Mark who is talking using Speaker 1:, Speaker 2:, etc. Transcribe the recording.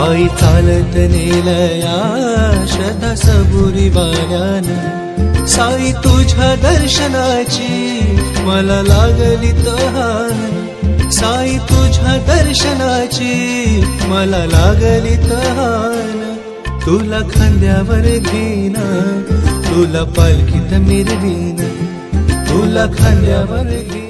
Speaker 1: पायी चालत नेलया श्रद्धा सबुरी वाल्यान साई तुझ्या दर्शनाची मला लागली तहान. साई तुझ्या दर्शनाची मला लागली तहान. तुला खांद्यावर घेन तुला पालखीत मिरवीन. तुला खांद्यावर घेन